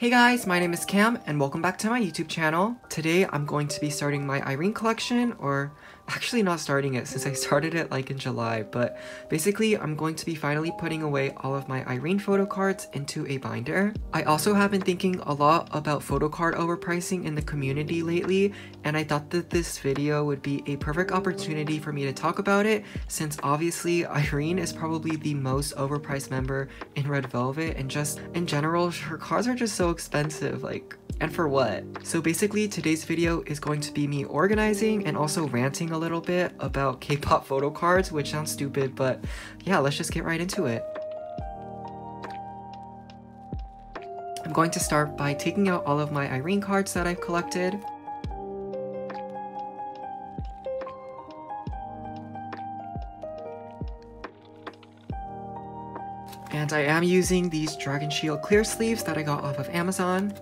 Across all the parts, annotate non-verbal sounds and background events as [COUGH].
Hey guys, my name is Cam and welcome back to my YouTube channel. Today I'm going to be starting my Irene collection or actually not starting it since I started it like in July, but basically I'm going to be finally putting away all of my Irene photo cards into a binder. I also have been thinking a lot about photo card overpricing in the community lately, and I thought that this video would be a perfect opportunity for me to talk about it since obviously Irene is probably the most overpriced member in Red Velvet and just in general her cards are just so expensive like and for what? So basically today's video is going to be me organizing and also ranting a little bit about K-pop photo cards, which sounds stupid, but yeah, let's just get right into it. I'm going to start by taking out all of my Irene cards that I've collected. And I am using these Dragon Shield clear sleeves that I got off of Amazon.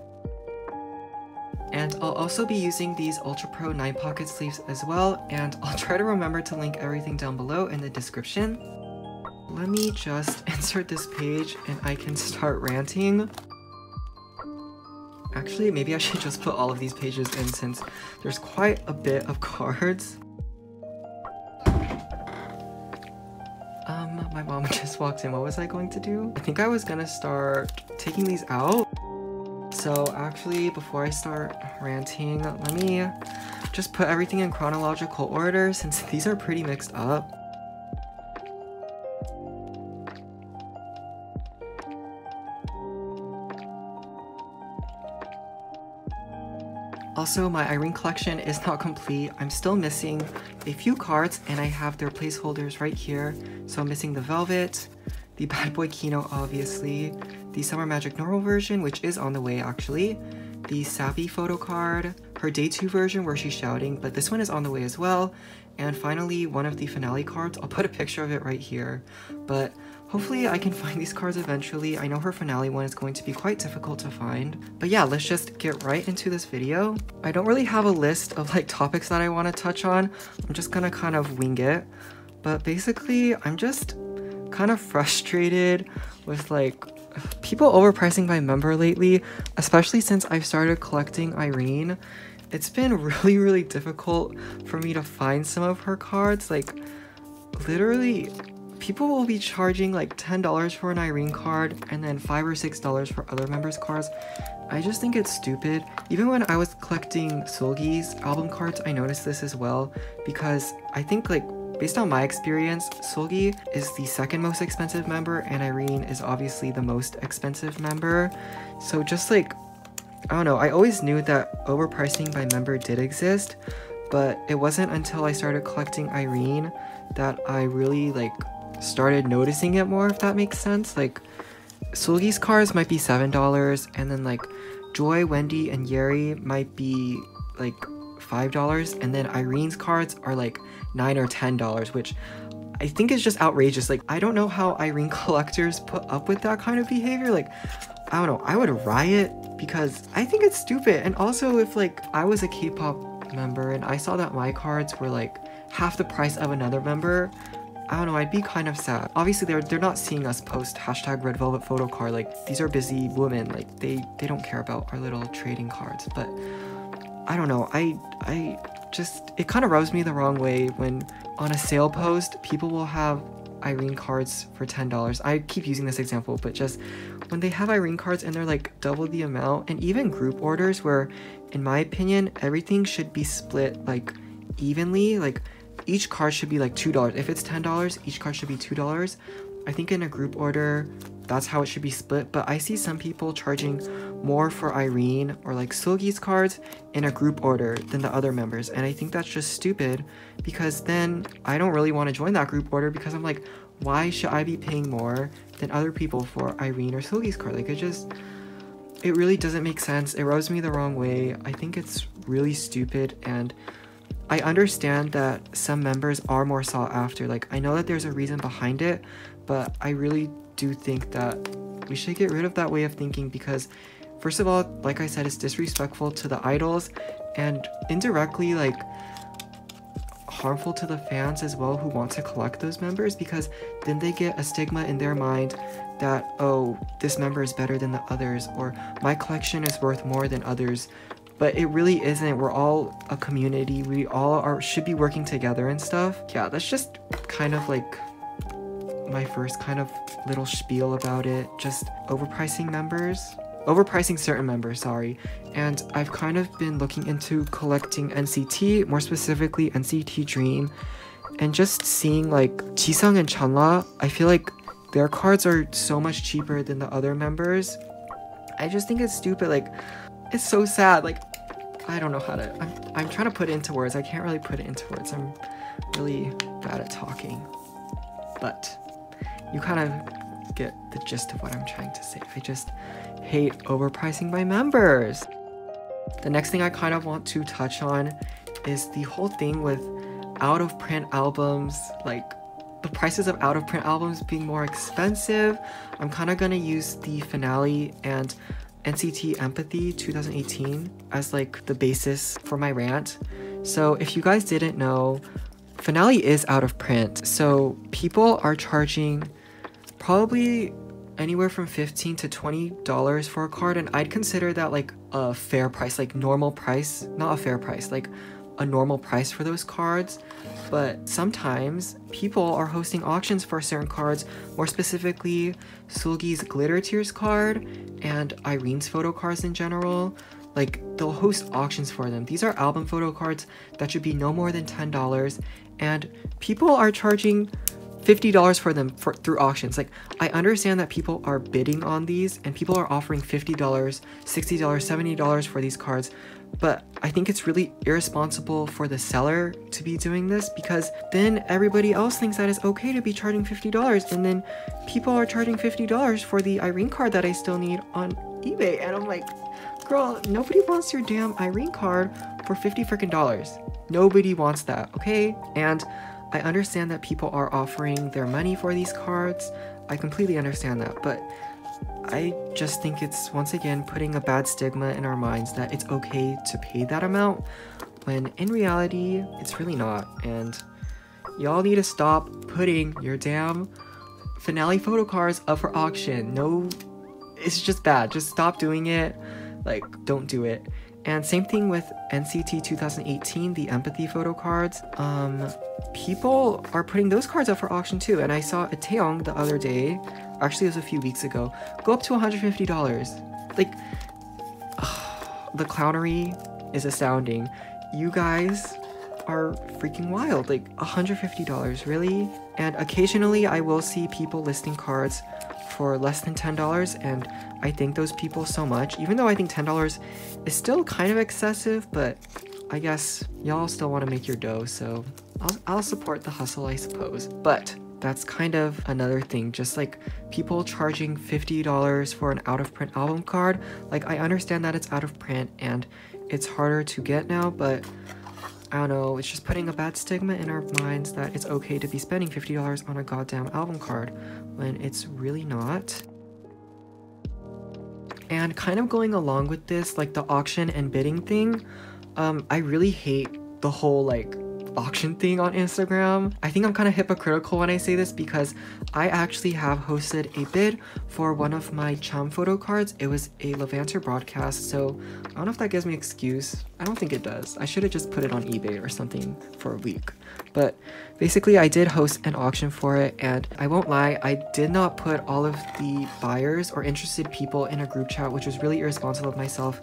And I'll also be using these Ultra Pro 9 pocket sleeves as well, and I'll try to remember to link everything down below in the description. Let me just [LAUGHS] insert this page and I can start ranting. Actually, maybe I should just put all of these pages in since there's quite a bit of cards. Um, my mom [LAUGHS] just walked in. What was I going to do? I think I was gonna start taking these out. So actually, before I start ranting, let me just put everything in chronological order since these are pretty mixed up. Also, my Irene collection is not complete. I'm still missing a few cards and I have their placeholders right here. So I'm missing the Velvet, the Bad Boy Kihno obviously, the Summer Magic normal version, which is on the way actually, the Sappy photo card, her day 2 version where she's shouting, but this one is on the way as well, and finally one of the finale cards. I'll put a picture of it right here, but hopefully I can [LAUGHS] find these cards eventually. I know her finale one is going to be quite difficult to find. But yeah, let's just get right into this video. I don't really have a list of like topics that I want to touch on. I'm just gonna kind of wing it. But basically, I'm just kind of frustrated with like people overpricing my member lately, especially since I've started collecting Irene. It's been [LAUGHS] really, really difficult for me to find some of her cards. Like, literally, people will be charging like $10 for an Irene card and then 5 or $6 for other members' cards. I just think it's stupid. Even when I was collecting Seulgi's album cards, I noticed this as well because I think like Based on my experience, Seulgi is the second most expensive member and Irene is obviously the most expensive member. So just like, I don't know, I always knew that overpricing by member did exist, but it wasn't until I started collecting Irene that I really like started noticing it more, if that makes sense. Like, Seulgi's cars might be $7 and then like Joy, Wendy, and Yeri might be like $5 and then Irene's cards are like 9 or $10 which I think is just outrageous like I don't know how Irene [LAUGHS] collectors put up with that kind of behavior like I don't know I would riot because I think it's stupid and also if like I was a K-pop member and I saw that my cards were like half the price of another member I don't know, I'd be kind of sad. Obviously, they're they're not seeing us post hashtag red velvet photo card. Like these are busy women. Like they they don't care about our little trading cards. But I don't know. I I just it kind of rubs me the wrong way when on a sale post people will have Irene cards for $10. I keep using this example, but just when they have Irene cards and they're like double the amount and even group orders where in my opinion everything should be split like evenly, like each card should be like $2. If it's $10, each card should be $2. I think in a group order, that's how it should be split, but I see some people charging more for Irene or like Seulgi's cards in a group order than the other members, and I think that's just stupid because then I don't really want to join that group order because I'm like, why should I be paying more than other people for Irene or Seulgi's card? Like, it just, it really doesn't make sense. It rubs me the wrong way. I think it's really stupid and I understand that some members are more sought after. Like, I know that there's a reason behind it, but I really do think that we should get rid of that way of thinking because, first of all, like I said, it's disrespectful to the idols, and indirectly, like, harmful to the fans as well who want to collect those members because then they get a stigma in their mind that, oh, this member is better than the others, or my collection is worth more than others. But it really isn't. We're all a community. We all are should be working together and stuff. Yeah, that's just kind of like my first kind of little spiel about it. Just overpricing members overpricing certain members, sorry. And I've kind of been looking into collecting NCT, more specifically NCT Dream, and just seeing like Jisung and Chenle, I feel like their cards are so much cheaper than the other members. I just think it's stupid. Like, it's so sad. Like, I don't know how to. I'm, I'm trying to put it into words. I can't really put it into words. I'm really bad at talking. But you kind of get the gist of what I'm trying to say. I just hate overpricing my members. The next thing I kind of want to touch on is the whole thing with out of print albums, like the prices of out of print albums being more expensive. I'm kind of gonna use the finale and NCT Empathy 2018 as like the basis for my rant. So if you guys didn't know, finale is out of print. So people are charging probably anywhere from 15 to 20 dollars for a card and i'd consider that like a fair price like normal price not a fair price like a normal price for those cards. But sometimes people are hosting auctions for certain cards more specifically Seulgi's glitter tears card and irene's photo cards in general. Like they'll host auctions for them. These are album photo cards that should be no more than $10 and people are charging $50 for them for, through auctions. Like, I understand that people are bidding on these and people are offering $50, $60, $70 for these cards, but I think it's really irresponsible for the seller to be doing this because then everybody else thinks that it's okay to be charging $50 and then people are charging $50 for the Irene card that I still need on eBay and I'm like, girl, nobody wants your damn Irene card for 50 freaking dollars. Nobody wants that, okay? And I understand that people are offering their money for these cards. I completely understand that, but I just think it's once again putting a bad stigma in our minds that it's okay to pay that amount when in reality it's really not. And y'all need to stop putting your damn finale photo cards up for auction. No, it's just bad. Just stop doing it. Like, don't do it. And same thing with NCT 2018, the empathy photo cards. Um, people are putting those cards up for auction too. And I saw a Taeyong the other day, actually it was a few weeks ago, go up to $150. Like, the clownery is astounding. You guys are freaking wild. Like, $150, really? And occasionally I will see people listing cards for less than $10 and I thank those people so much. Even though I think $10 is still kind of excessive but I guess y'all still want to make your dough so I'll, I'll support the hustle I suppose. But that's kind of another thing just like people charging $50 for an out of print album card like I understand that it's out of print and it's harder to get now but I don't know, it's just putting a bad stigma in our minds that it's okay to be spending $50 on a goddamn album card when it's really not. And kind of going along with this, like the auction and bidding thing, um, I really hate the whole like auction thing on Instagram. I think I'm kind of hypocritical when I say this because I actually have hosted a bid for one of my Chum photo cards. It was a Levanter broadcast, so I don't know if that gives me excuse. I don't think it does. I should have just put it on eBay or something for a week. But basically, I did host an auction for it, and I won't lie, I did not put all of the buyers or interested people in a group chat, which was really irresponsible of myself.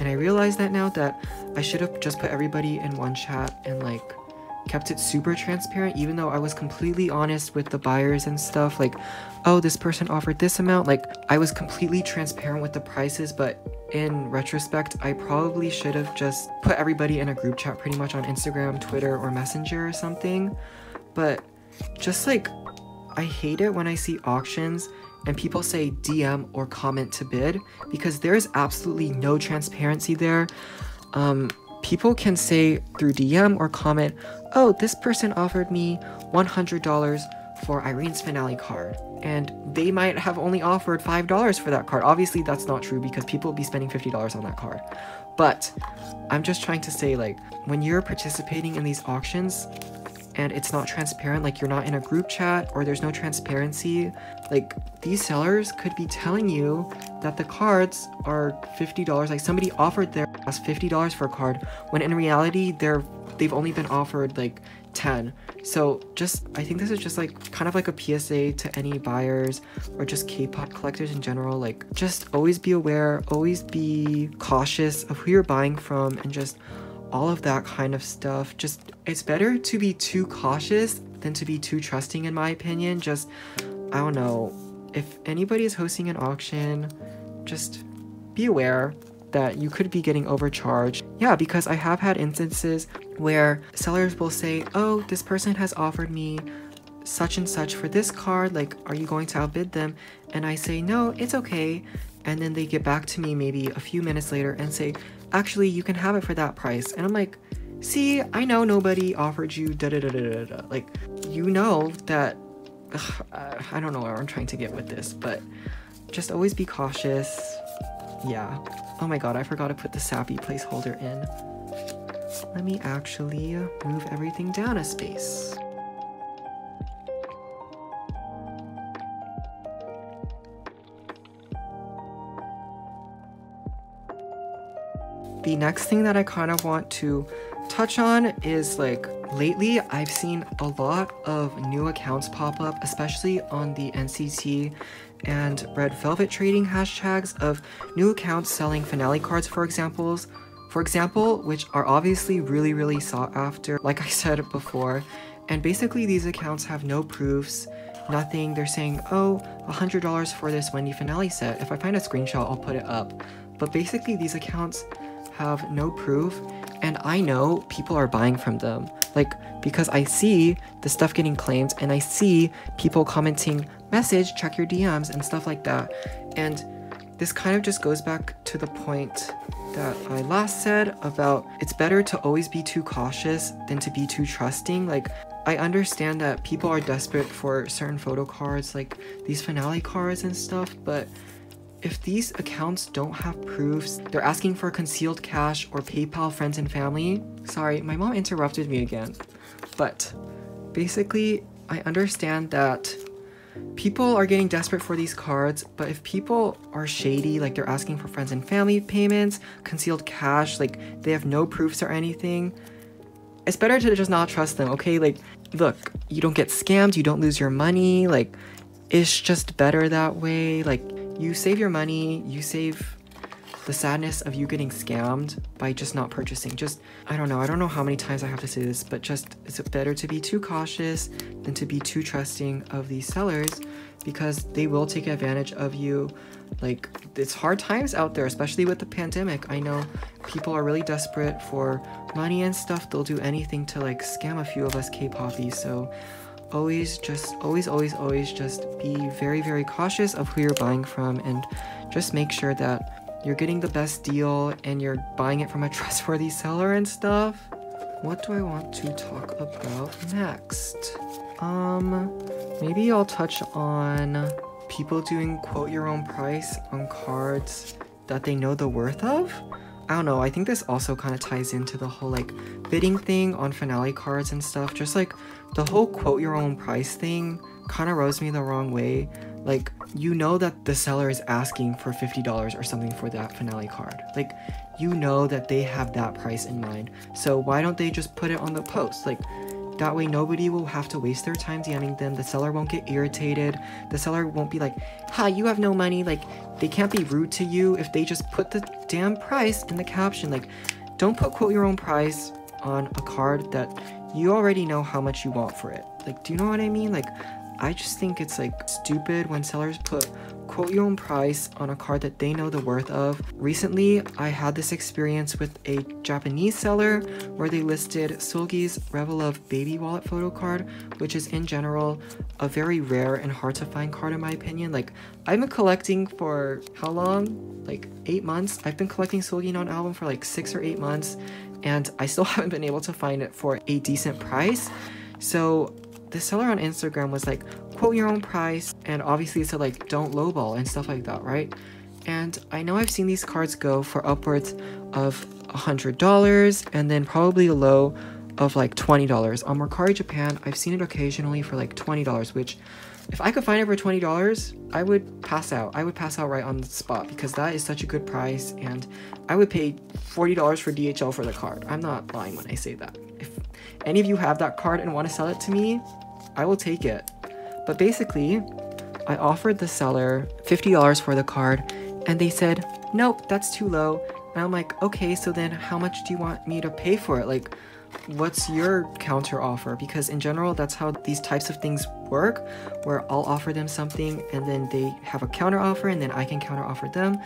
And I realized that now that I should have just put everybody in one chat and like kept it super transparent even though I was completely honest with the buyers and stuff like oh this person offered this amount. Like I was completely transparent with the prices but in retrospect I probably should have just put everybody in a group chat pretty much on Instagram, Twitter or Messenger or something. But just like I hate it when I see auctions and people say DM or comment to bid because there's absolutely no transparency there. Um people can say through DM or comment, oh, this person offered me $100 for Irene's finale card. And they might have only offered $5 for that card. Obviously, that's not true because people will be spending $50 on that card. But I'm just trying to say, like, when you're participating in these auctions, and it's not transparent, like you're not in a group chat or there's no transparency, like these sellers could be telling you that the cards are $50. Like somebody offered their ass $50 for a card when in reality they're they've only been offered like 10. So just I think this is just like kind of like a PSA to any buyers or just K-pop collectors in general. Like just always be aware, always be cautious of who you're buying from and just all of that kind of stuff. Just it's better to be too cautious than to be too trusting in my opinion. Just I don't know. If anybody is hosting an auction, just be aware that you could be getting overcharged. Yeah, because I have had instances where sellers will say, oh, this person has offered me such and such for this card, like, are you going to outbid them? And I say, no, it's okay. And then they get back to me maybe a few minutes later and say, actually, you can have it for that price. And I'm like, see, I know nobody offered you da da da da da. Like, you know that, ugh, I don't know where I'm trying to get with this, but just always be cautious. Yeah. Oh my god, I forgot to put the sappy placeholder in. Let me actually move everything down a space. The next thing that I kind of want to touch on is like lately I've seen a lot of new accounts pop up, especially on the NCT and Red Velvet trading hashtags of new accounts selling finale cards, for examples. For example, which are obviously really, really sought after, like I said before. And basically, these accounts have no proofs, nothing. They're saying, oh, $100 for this Wendy finale set. If I find a screenshot, I'll put it up. But basically, these accounts have no proof, and I know people are buying from them. Like, because I see the stuff getting claimed, and I see people commenting, message, check your DMs, and stuff like that. And this kind of just goes back to the point that I last said about it's better to always be too cautious than to be too trusting. Like, I understand that people are desperate for certain photo cards, like these finale cards and stuff, but if these accounts don't have proofs, they're asking for concealed cash or PayPal friends and family. Sorry, my mom interrupted me again. But basically, I understand that people are getting desperate for these cards, but if people are shady, like they're asking for friends and family payments, concealed cash, like they have no proofs or anything, it's better to just not trust them, okay? Like, look, you don't get scammed, you don't lose your money, like, it's just better that way. Like, you save your money, you save the sadness of you getting scammed by just not purchasing. Just, I don't know, I don't know how many times I have to say this, but just it's better to be too cautious than to be too trusting of these sellers because they will take advantage of you. Like, it's hard times out there, especially with the pandemic. I know people are really desperate for money and stuff. They'll do anything to like scam a few of us K-poppies. So always just always always always just be very very cautious of who you're buying from and just make sure that you're getting the best deal and you're buying it from a [LAUGHS] trustworthy seller and stuff. What do I want to talk about next? Um, maybe I'll touch on people doing quote your own price on cards that they know the worth of. I don't know, I think this also kind of ties into the whole like bidding thing on finale cards and stuff. Just like the whole quote your own price thing kind of rose me the wrong way. Like, you know that the seller is asking for $50 or something for that finale card. Like, you know that they have that price in mind. So why don't they just put it on the post? Like, that way nobody will have to waste their time DMing them. The seller won't get irritated. The seller won't be like, ha, you have no money. Like, they can't be rude to you if they just put the damn price in the caption. Like, don't put quote your own price on a card that you already know how much you want for it. Like, do you know what I mean? Like, I just think it's like stupid when sellers put quote your own price on a card that they know the worth of. Recently, I had this experience with a Japanese seller where they listed Seulgi's Revolove baby wallet photo card, which is in general a very rare and hard to find card in my opinion. Like, I've been collecting for how long? Like eight months. I've been collecting Seulgi non album for like six or eight months, and I still [LAUGHS] haven't been able to find it for a decent price. So the seller on Instagram was like, quote your own price, and obviously it said like, don't lowball and stuff like that, right? And I know I've seen these cards go for upwards of a $100 and then probably a low of like $20. On Mercari Japan, I've seen it occasionally for like $20, which if I could find it for $20, I would pass out. I would pass out right on the spot because that is such a good price and I would pay $40 for DHL for the card. I'm not lying when I say that. If any of you have that card and want to sell it to me, I will take it. But basically, I offered the seller $50 for the card and they said, nope, that's too low. And I'm like, okay, so then how much do you want me to pay for it? Like, what's your counter offer? Because in general, that's how these types of things work, where I'll offer them something and then they have a counter offer and then I can counter offer them,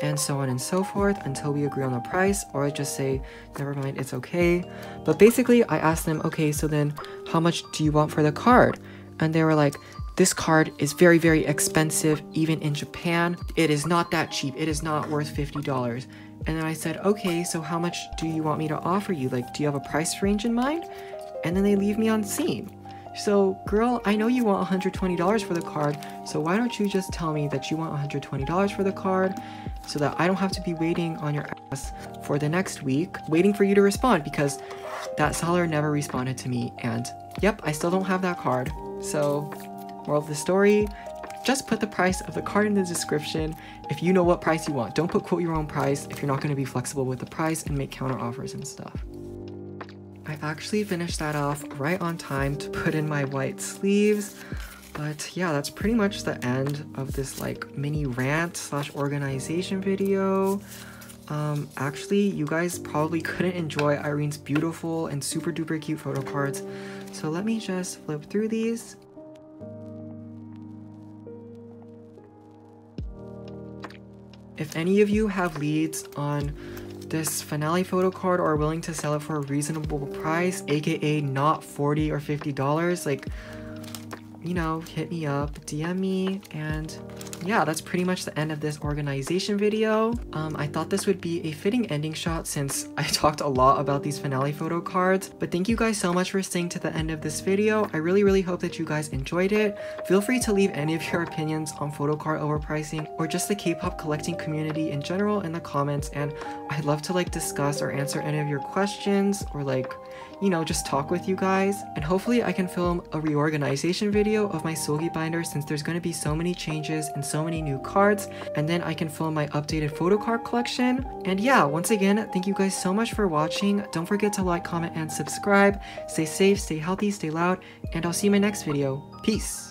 and so on and so forth until we agree on the price, or I just say, never mind, it's okay. But basically, I asked them, okay, so then how much do you want for the card? And they were like, this card is very, very expensive, even in Japan. It is not that cheap. It is not worth $50. And then I said, okay, so how much do you want me to offer you? Like, do you have a price range in mind? And then they leave me on scene. So, girl, I know you want $120 for the card, so why don't you just tell me that you want $120 for the card so that I don't have to be waiting on your ass for the next week, waiting for you to respond because that seller never responded to me. And yep, I still don't have that card. So, moral of the story just put the price of the card in the description if you know what price you want. Don't put quote your own price if you're not going to be flexible with the price and make counter offers and stuff. I actually finished that off right on time to put in my white sleeves. But yeah, that's pretty much the end of this like mini rant slash organization video. Um, actually, you guys probably couldn't enjoy Irene's beautiful and super duper cute photo cards. So let me just flip through these. If any of you have leads on this finale photo card or are willing to sell it for a reasonable price, aka not 40 or $50, like you know, hit me up, DM me, and yeah, that's pretty much the end of this organization video. Um, I thought this would be a fitting ending shot since I [LAUGHS] talked a lot about these finale photo cards, but thank you guys so much for staying to the end of this video. I really, really hope that you guys enjoyed it. Feel free to leave any of your opinions on photo card overpricing or just the K-pop collecting community in general in the comments, and I'd love to like discuss or answer any of your questions or like you know, just talk with you guys. And hopefully I can film a reorganization video of my Seulgi binder since there's going to be so many changes and so many new cards. And then I can film my updated photo card collection. And yeah, once again, thank you guys so much for watching. Don't forget to like, comment, and subscribe. Stay safe, stay healthy, stay loud, and I'll see you in my next video. Peace!